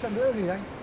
trận nữa gì anh?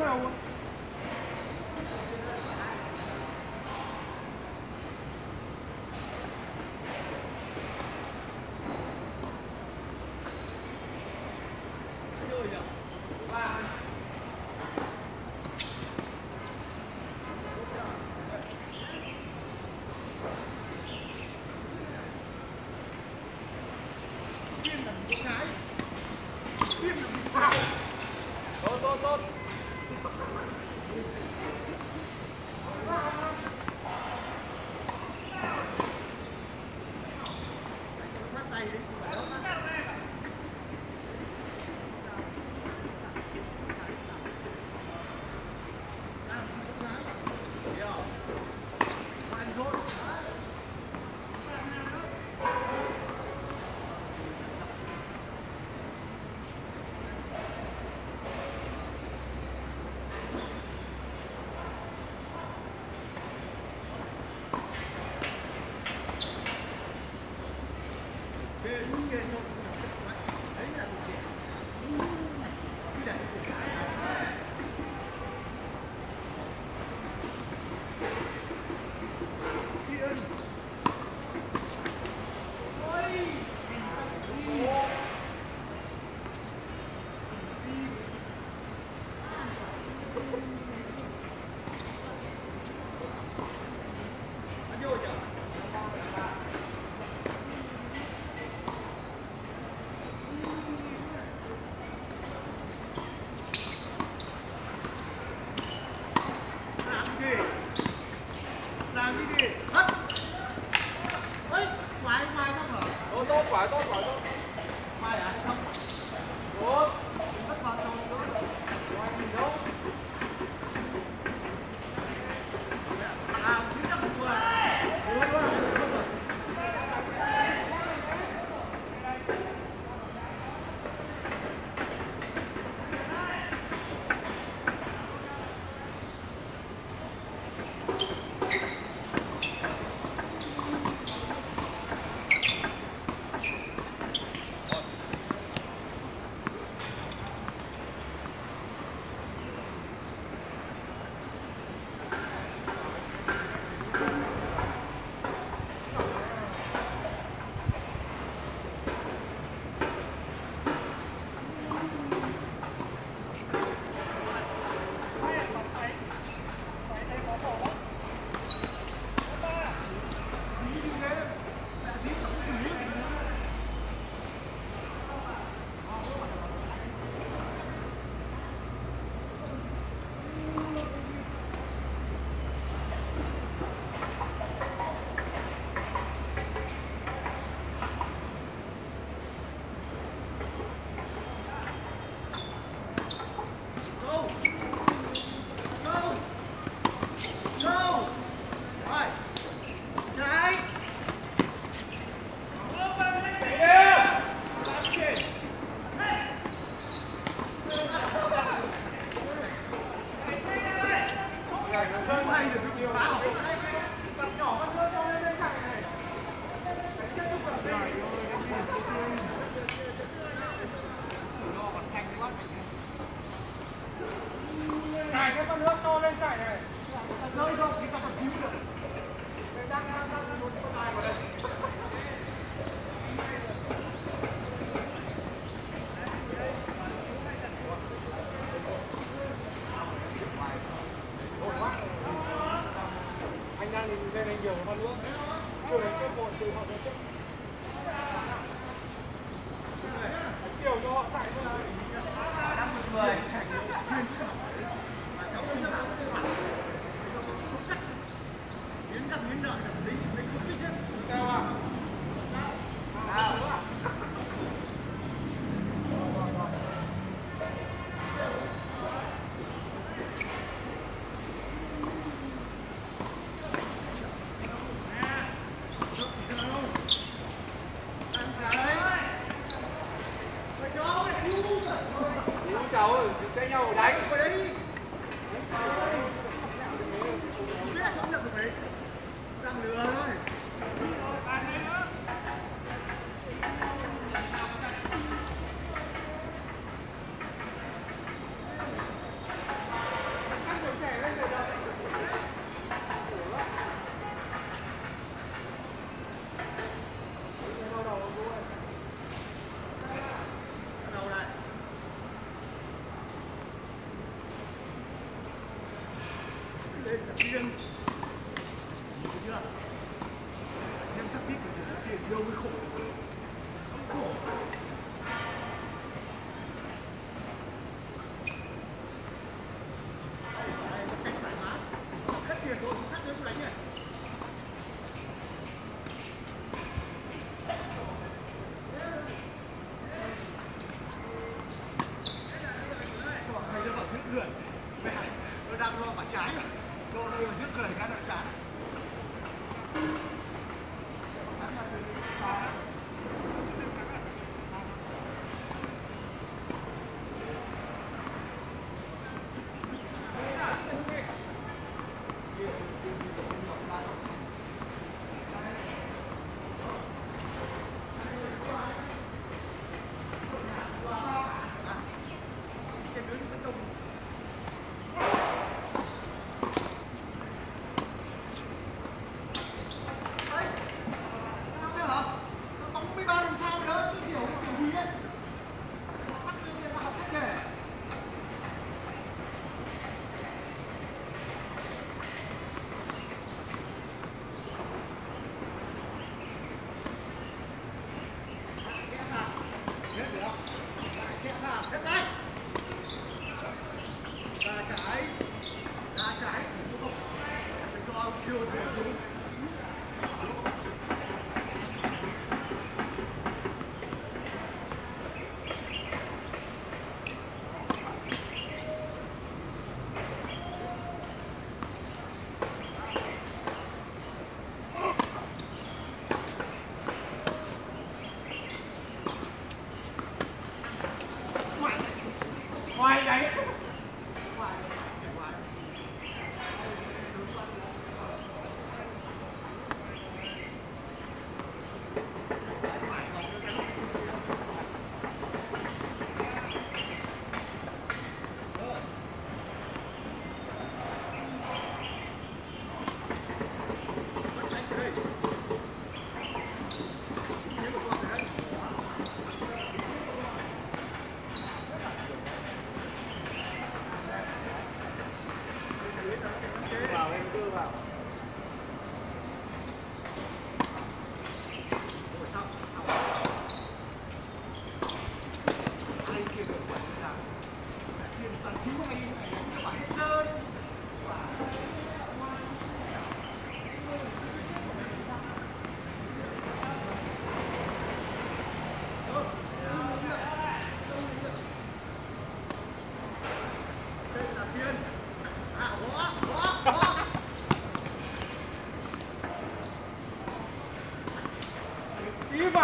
power. Aires.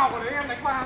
Vào của đấy em đánh qua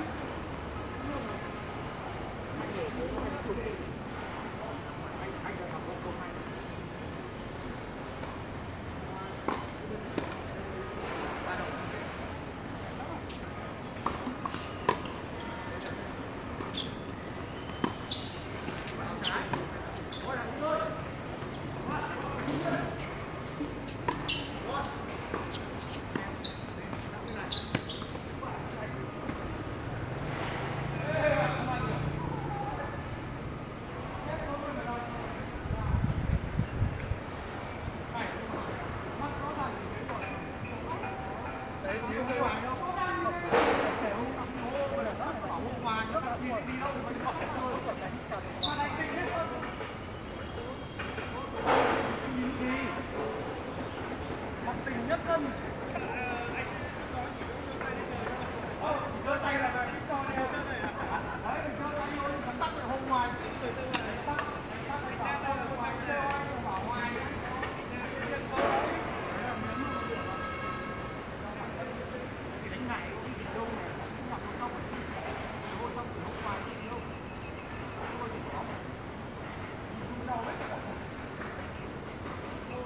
Thank you.